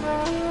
Bye.